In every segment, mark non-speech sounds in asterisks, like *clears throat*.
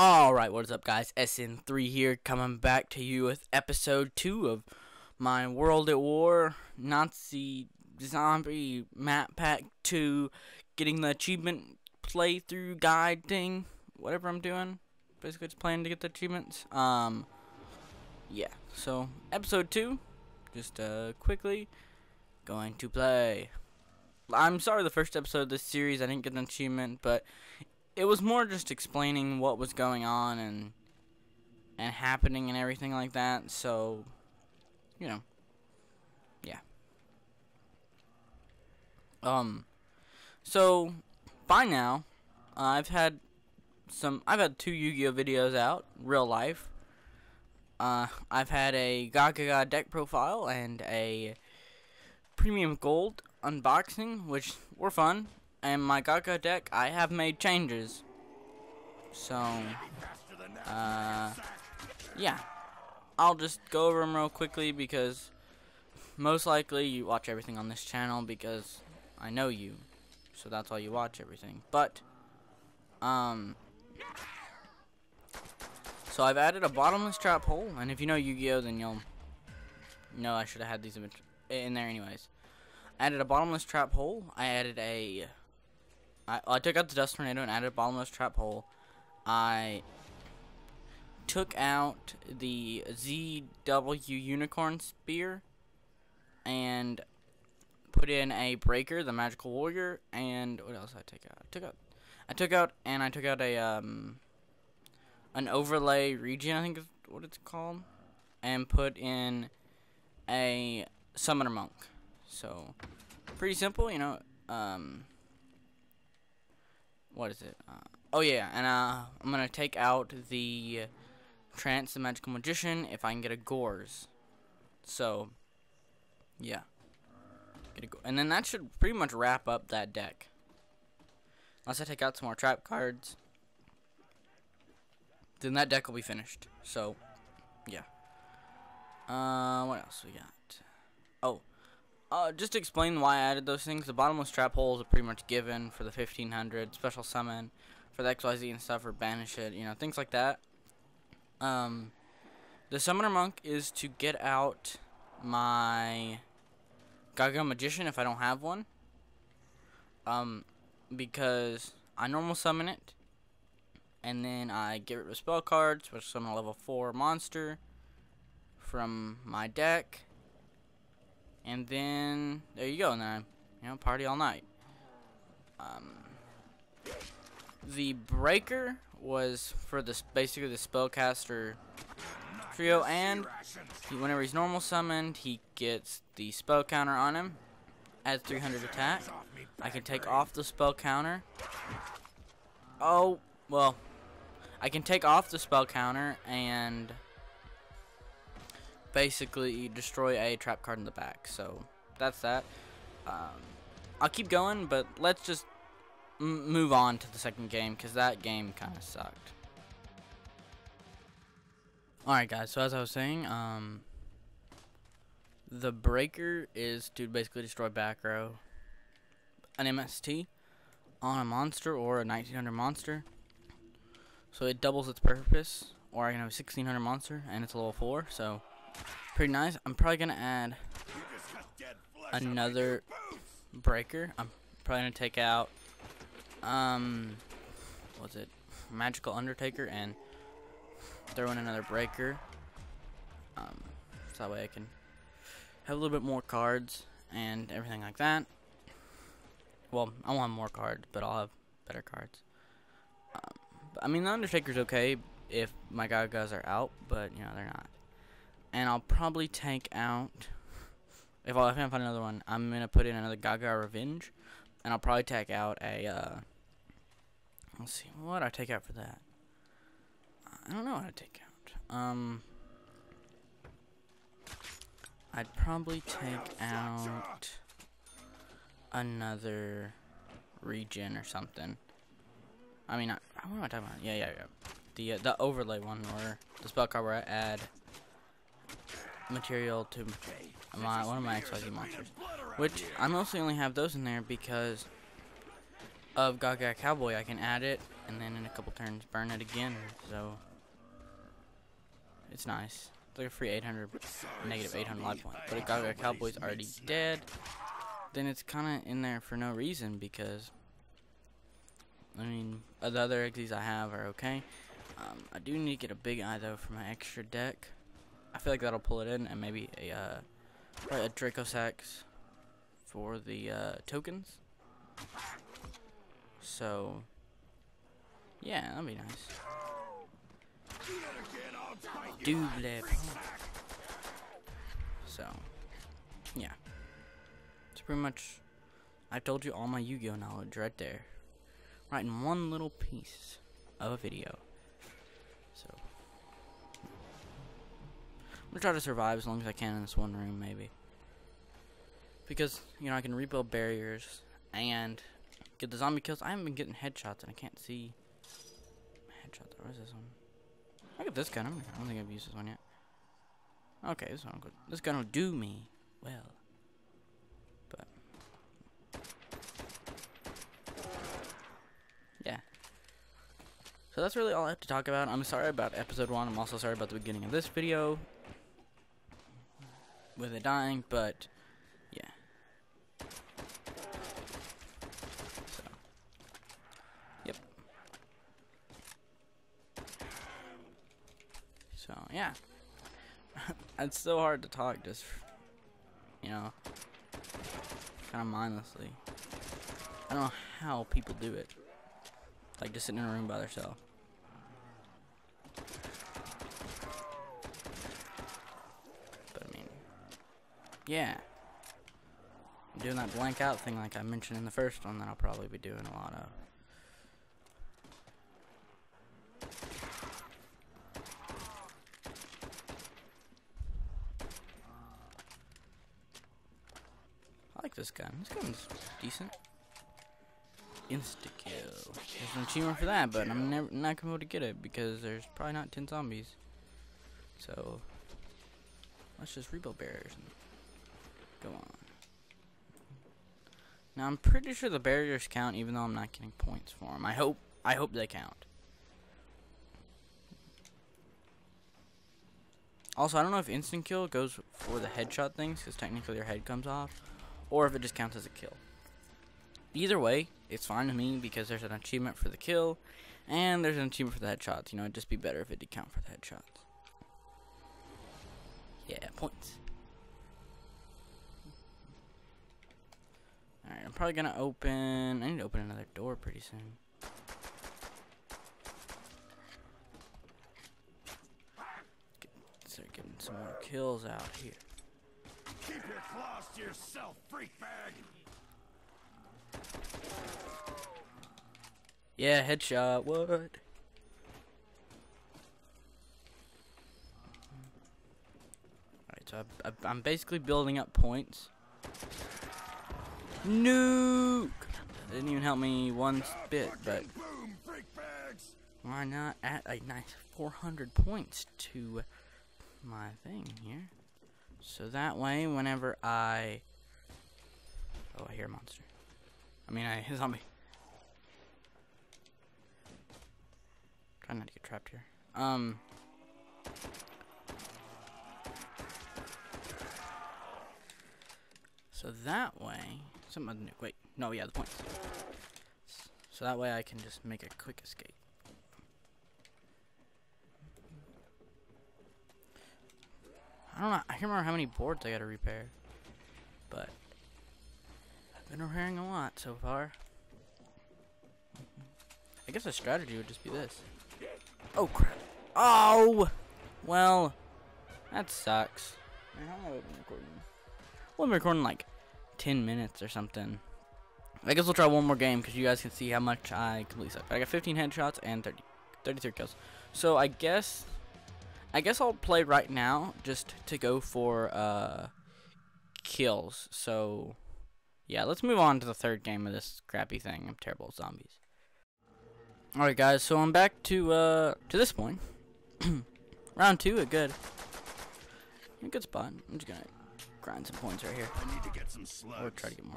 Alright, what is up guys? SN3 here, coming back to you with episode 2 of my World at War Nazi Zombie Map Pack 2, getting the achievement playthrough guide thing, whatever I'm doing. Basically just playing to get the achievements. Um, yeah, so episode 2, just uh, quickly, going to play. I'm sorry the first episode of this series I didn't get an achievement, but it was more just explaining what was going on and and happening and everything like that. So, you know, yeah. Um, so by now, uh, I've had some. I've had two Yu-Gi-Oh videos out, real life. Uh, I've had a Gaga deck profile and a premium gold unboxing, which were fun and my Gaga deck, I have made changes. So, uh, yeah. I'll just go over them real quickly because most likely you watch everything on this channel because I know you. So that's why you watch everything. But, um, so I've added a bottomless trap hole, and if you know Yu-Gi-Oh, then you'll know I should have had these in there anyways. I added a bottomless trap hole. I added a I, I took out the dust tornado and added a bottomless trap hole. I took out the ZW unicorn spear and put in a breaker, the magical warrior, and what else did I take out? I took out I took out and I took out a um an overlay Regen, I think is what it's called, and put in a summoner monk. So pretty simple, you know. Um, what is it? Uh, oh yeah, and uh, I'm gonna take out the Trance, the Magical Magician, if I can get a Gorz. So, yeah. Get a go and then that should pretty much wrap up that deck. Unless I take out some more trap cards. Then that deck will be finished. So, yeah. Uh, what else we got? Oh, uh, just to explain why I added those things, the bottomless trap holes are pretty much given for the 1500, special summon, for the XYZ and stuff, or banish it, you know, things like that. Um, the summoner monk is to get out my Gaga magician if I don't have one. Um, because I normal summon it, and then I get rid of spell cards, which summon a level 4 monster from my deck and then, there you go, I, you know, party all night. Um, the breaker was for this, basically the spellcaster trio, and he, whenever he's normal summoned, he gets the spell counter on him, adds 300 attack. I can take off the spell counter. Oh, well, I can take off the spell counter and basically destroy a trap card in the back. So that's that. Um, I'll keep going, but let's just move on to the second game because that game kind of sucked. Alright guys, so as I was saying, um, the breaker is to basically destroy back row, an MST on a monster or a 1900 monster. So it doubles its purpose, or I can have a 1600 monster and it's a level 4, so Pretty nice. I'm probably going to add another breaker. I'm probably going to take out, um, what's it? Magical Undertaker and throw in another breaker. Um, so that way I can have a little bit more cards and everything like that. Well, I want more cards, but I'll have better cards. Um, I mean, the Undertaker's okay if my Gagas are out, but, you know, they're not and I'll probably take out if I can find another one I'm gonna put in another Gaga Revenge and I'll probably take out a uh, let's see what I take out for that? I don't know what I take out. Um I'd probably take out another Regen or something. I mean I, what am I talking about? Yeah yeah yeah. The uh, the overlay one or the spell card where I add material to my one of my XYZ monsters. Which I mostly only have those in there because of Gaga Cowboy. I can add it and then in a couple turns burn it again. So it's nice. It's like a free 800, negative 800 life point. But if Gaga Cowboy's already dead, then it's kind of in there for no reason because I mean the other exes I have are okay. Um, I do need to get a big eye though for my extra deck. I feel like that'll pull it in, and maybe a uh, a Dracossack for the uh, tokens. So, yeah, that'd be nice. Double So, yeah. It's pretty much, I told you all my Yu-Gi-Oh knowledge right there. Right in one little piece of a video. Gonna try to survive as long as I can in this one room, maybe. Because, you know, I can rebuild barriers and get the zombie kills. I haven't been getting headshots and I can't see headshots. What is this one? Look at this gun. I don't think I've used this one yet. Okay, this one good. This gun will do me well. But yeah. So that's really all I have to talk about. I'm sorry about episode one. I'm also sorry about the beginning of this video with it dying, but yeah. So, yep. So, yeah. *laughs* it's so hard to talk just, you know, kind of mindlessly. I don't know how people do it. Like just sitting in a room by themselves. Yeah. I'm doing that blank out thing like I mentioned in the first one that I'll probably be doing a lot of. I like this gun. This gun's decent. Insta kill. There's an achievement for that, but I'm never not gonna be able to get it because there's probably not 10 zombies. So let's just rebuild barriers and Go on. Now I'm pretty sure the barriers count, even though I'm not getting points for them. I hope. I hope they count. Also, I don't know if instant kill goes for the headshot things, because technically your head comes off, or if it just counts as a kill. Either way, it's fine to me because there's an achievement for the kill, and there's an achievement for the headshots. You know, it'd just be better if it did count for the headshots. Yeah, points. Alright, I'm probably gonna open... I need to open another door pretty soon. Get, start getting some more kills out here. Keep your claws to yourself, freak bag! Yeah, headshot, what? Alright, so I, I, I'm basically building up points. Nuke! It Didn't even help me one bit, but why not add a nice 400 points to my thing here? So that way, whenever I... Oh, I hear a monster. I mean, I zombie. Try not to get trapped here. Um... So that way, some other. Wait, no, yeah, the points. So that way I can just make a quick escape. I don't know. I can't remember how many boards I got to repair, but I've been repairing a lot so far. Mm-hmm. I guess the strategy would just be this. Oh crap! Oh, well, that sucks. how am I recording? Well, I'm recording like 10 minutes or something. I guess we'll try one more game because you guys can see how much I completely suck. I got 15 headshots and 30, 33 kills. So I guess, I guess I'll play right now just to go for uh, kills. So yeah, let's move on to the third game of this crappy thing. I'm terrible at zombies. All right, guys. So I'm back to uh to this point. *clears throat* Round two, a good, a good spot. I'm just gonna grind some points right here. I need to get some slugs. Or try to get more.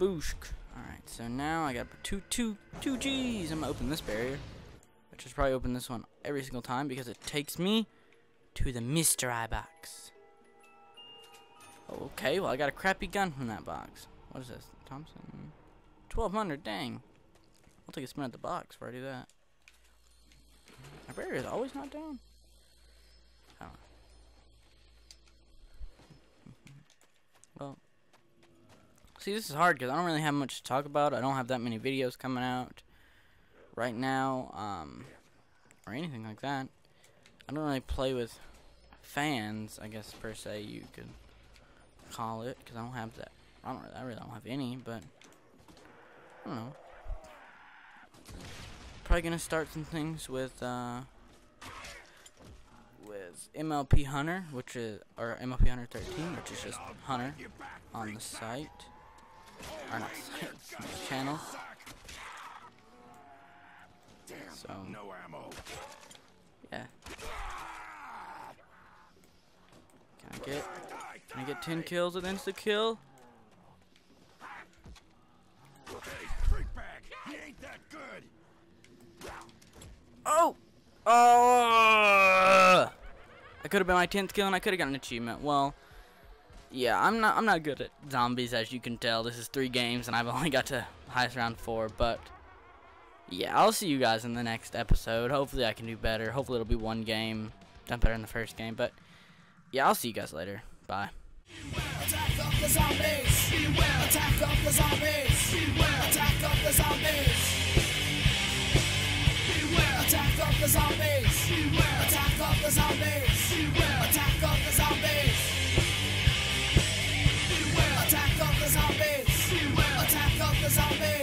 Booshk. Alright, so now I got two, two, two G's. I'm gonna open this barrier. I should probably open this one every single time because it takes me to the mystery box. Okay, well I got a crappy gun from that box. What is this? Thompson? 1200, dang. I'll take a spin at the box before I do that. My barrier is always not down. I don't know. Well, see, this is hard because I don't really have much to talk about. I don't have that many videos coming out right now, um, or anything like that. I don't really play with fans, I guess per se you could call it, because I don't have that. I don't. Really, I really don't have any, but I don't know. Probably gonna start some things with uh, MLP Hunter, which is or MLP Hunter 13, which is just Hunter on the site or not site, *laughs* on the channel. So yeah. Can I get can I get 10 kills with insta kill? Oh! Oh! Could have been my 10th kill and I could have gotten an achievement. Well, yeah, I'm not I'm not good at zombies as you can tell. This is 3 games and I've *laughs* only got to highest round 4, but yeah, I'll see you guys in the next episode. Hopefully I can do better. Hopefully it'll be one game. Done better in the first game, but yeah, I'll see you guys later. Bye. Attack of the zombies. Beware. Attack of the zombies. Beware. Attack of the zombies. Beware. Attack of the zombies. Beware. Attack of the zombies.